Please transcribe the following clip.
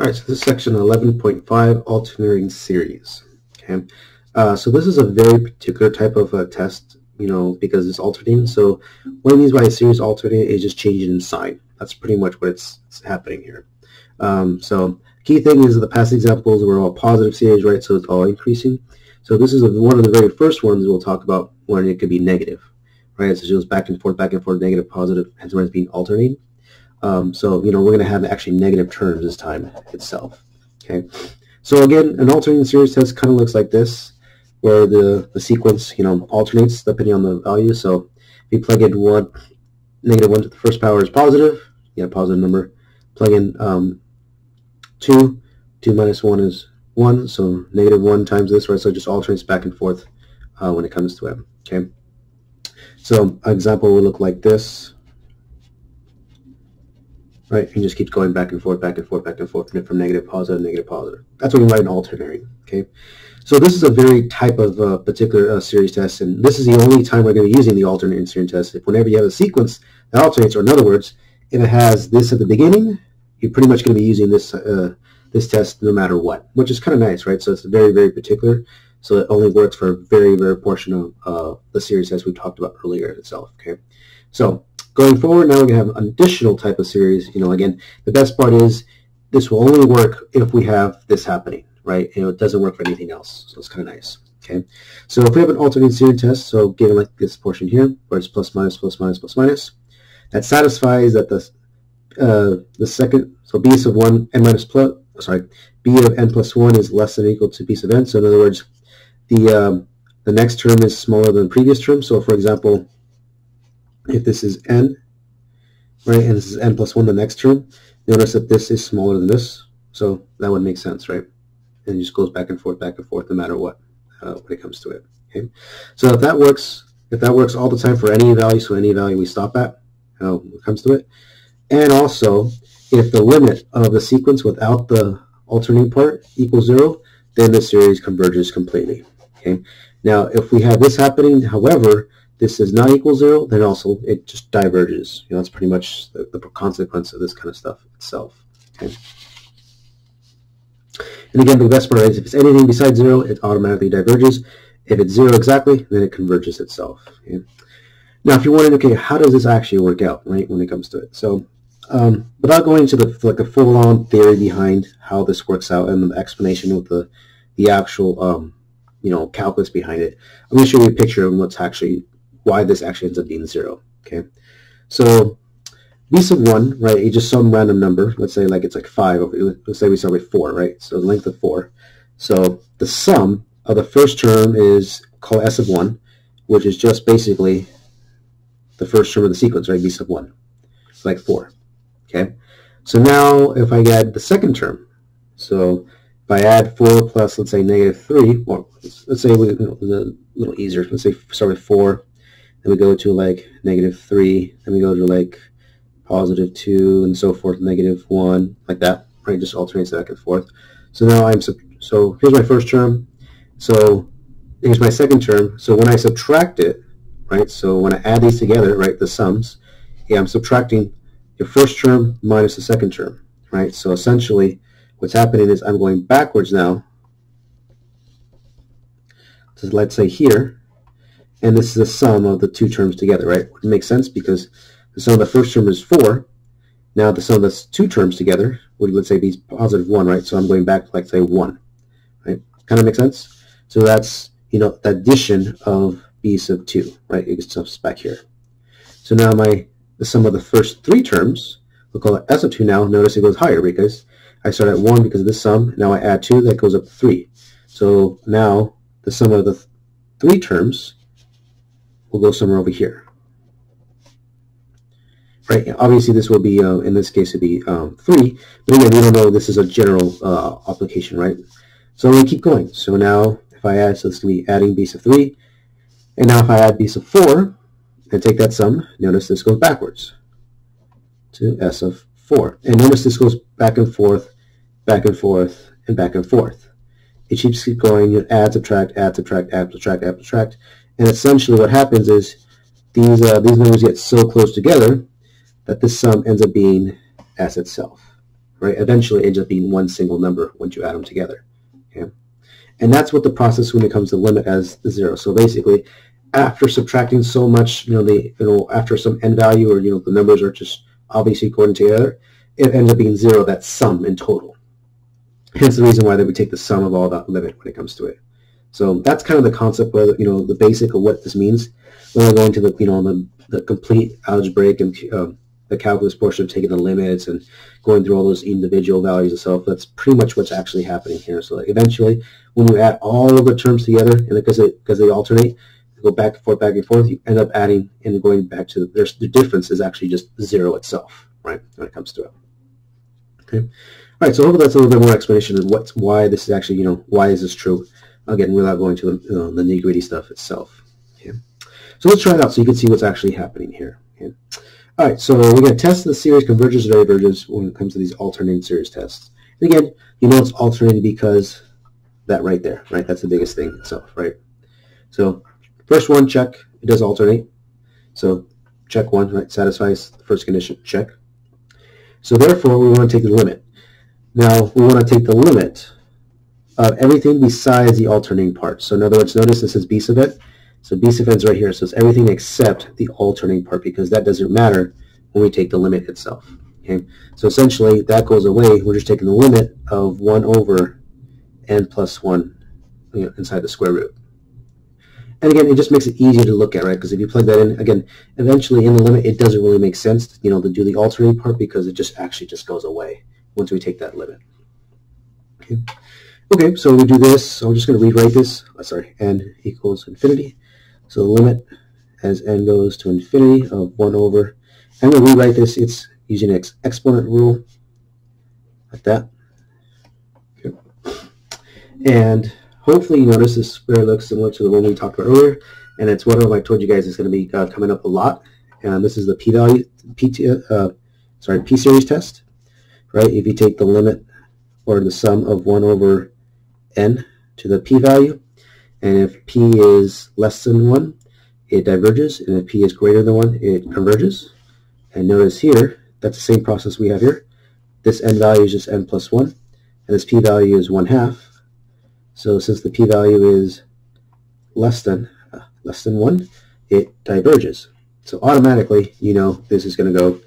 All right, so this is section 11.5, alternating series. Okay, uh, so this is a very particular type of uh, test, you know, because it's alternating. So what it means by a series alternating is just changing in sign. That's pretty much what it's, it's happening here. Um, so key thing is the past examples were all positive series, right? So it's all increasing. So this is a, one of the very first ones we'll talk about when it could be negative, right? So it goes back and forth, back and forth, negative, positive, hence when it's being alternating. Um, so, you know, we're going to have actually negative terms this time itself. Okay. So again, an alternating series test kind of looks like this, where the, the sequence, you know, alternates depending on the value. So if you plug in 1, negative 1 to the first power is positive, you get a positive number. Plug in um, 2, 2 minus 1 is 1, so negative 1 times this, right? So it just alternates back and forth uh, when it comes to it, okay? So an example would look like this right? And just keeps going back and forth, back and forth, back and forth, from negative, positive, negative, positive. To negative positive. That's what we write an alternating, okay? So this is a very type of uh, particular uh, series test, and this is the only time we're going to be using the alternating series test. If whenever you have a sequence that alternates, or in other words, if it has this at the beginning, you're pretty much going to be using this uh, this test no matter what, which is kind of nice, right? So it's very, very particular. So it only works for a very, very portion of uh, the series test we talked about earlier itself, okay? So Going forward, now to have an additional type of series. You know, again, the best part is this will only work if we have this happening, right? You know, it doesn't work for anything else. So it's kind of nice. Okay. So if we have an alternating series test, so given like this portion here, where it's plus minus, plus minus, plus minus, that satisfies that the uh, the second, so b sub 1, n minus plus, sorry, b of n plus 1 is less than or equal to b sub n. So in other words, the um, the next term is smaller than the previous term. So for example, if this is n, right, and this is n plus 1 the next term, notice that this is smaller than this, so that would make sense, right? And it just goes back and forth, back and forth, no matter what, uh, when it comes to it. Okay, so if that works, if that works all the time for any value, so any value we stop at, when it comes to it, and also if the limit of the sequence without the alternating part equals zero, then the series converges completely. Okay. Now, if we have this happening, however, this is not equal zero, then also it just diverges. You know, that's pretty much the, the consequence of this kind of stuff itself. Okay. And again, the best part is if it's anything besides zero, it automatically diverges. If it's zero exactly, then it converges itself. Okay? Now, if you're wondering, okay, how does this actually work out, right, when it comes to it? So, um, without going into the like a full-on theory behind how this works out and the explanation with the the actual um, you know calculus behind it, I'm going to show you a picture of what's actually why this actually ends up being zero. Okay, so b sub one, right? You just some random number. Let's say like it's like five. Let's say we start with four, right? So length of four. So the sum of the first term is called s of one, which is just basically the first term of the sequence, right? b sub one, like four. Okay. So now if I add the second term, so if I add 4 plus, let's say, negative 3, well, let's say we, a little easier. Let's say start with 4 then we go to like negative 3, then we go to like positive 2, and so forth, negative 1, like that, right? Just alternates back and forth. So now I'm, so here's my first term. So here's my second term. So when I subtract it, right, so when I add these together, right, the sums, yeah, I'm subtracting your first term minus the second term, right? So essentially what's happening is I'm going backwards now. So let's say here, and this is the sum of the two terms together, right? It makes sense because the sum of the first term is 4. Now the sum of the two terms together would, let's say, be positive 1, right? So I'm going back, like, say, 1, right? Kind of makes sense? So that's, you know, the addition of b sub 2, right? It gets back here. So now my the sum of the first three terms, we'll call it s of 2 now. Notice it goes higher because I start at 1 because of this sum. Now I add 2, that goes up to 3. So now the sum of the th three terms will go somewhere over here. Right, obviously this will be, uh, in this case, it will be um, 3, but again, we don't know this is a general uh, application, right? So we keep going. So now, if I add, so this going to be adding b sub 3, and now if I add b sub 4, and take that sum, notice this goes backwards to s of 4. And notice this goes back and forth, back and forth, and back and forth. It keeps going, you add, subtract, add, subtract, add, subtract, add, subtract, and essentially what happens is these, uh, these numbers get so close together that this sum ends up being s itself, right, eventually ends up being one single number once you add them together. Okay? And that's what the process when it comes to limit as zero. So basically, after subtracting so much, you know, the you know after some n value or you know the numbers are just obviously going together, it ends up being zero. That sum in total. Hence the reason why they would take the sum of all that limit when it comes to it. So that's kind of the concept of you know the basic of what this means. When I go into the you know the, the complete algebraic and um, the calculus portion of taking the limits and going through all those individual values and stuff. That's pretty much what's actually happening here. So like eventually, when you add all of the terms together, and because they, because they alternate, go back and forth, back and forth, you end up adding and going back to the, the difference is actually just zero itself, right, when it comes to it. Okay. All right, so hopefully that's a little bit more explanation of what's why this is actually, you know, why is this true? Again, without going to the, know, the nitty-gritty stuff itself. Okay. So let's try it out so you can see what's actually happening here. Okay. All right, so we're going to test the series converges or diverges when it comes to these alternating series tests. And again, you know it's alternating because that right there, right? That's the biggest thing itself, right? So first one, check, it does alternate. So check one, right, satisfies the first condition, check. So therefore, we want to take the limit. Now, we want to take the limit of everything besides the alternating part. So in other words, notice this is b sub it. So b sub n is right here. So it's everything except the alternating part because that doesn't matter when we take the limit itself. Okay. So essentially that goes away. We're just taking the limit of 1 over n plus 1 you know, inside the square root. And again, it just makes it easier to look at, right? Because if you plug that in, again, eventually in the limit, it doesn't really make sense, you know, to do the alternating part because it just actually just goes away once we take that limit. Okay, okay so we do this. So I'm just going to rewrite this. Oh, sorry, n equals infinity. So the limit as n goes to infinity of 1 over, I'm going to rewrite this, it's using ex exponent rule, like that. Okay. And hopefully you notice this square looks similar to the one we talked about earlier, and it's one of I told you guys is going to be uh, coming up a lot, and this is the p-value, p, uh, sorry, p-series test, right? If you take the limit or the sum of 1 over n to the p-value, and if p is less than 1, it diverges, and if p is greater than 1, it converges. And notice here, that's the same process we have here. This n value is just n plus 1, and this p value is 1 half. So since the p value is less than uh, less than 1, it diverges. So automatically, you know this is going to go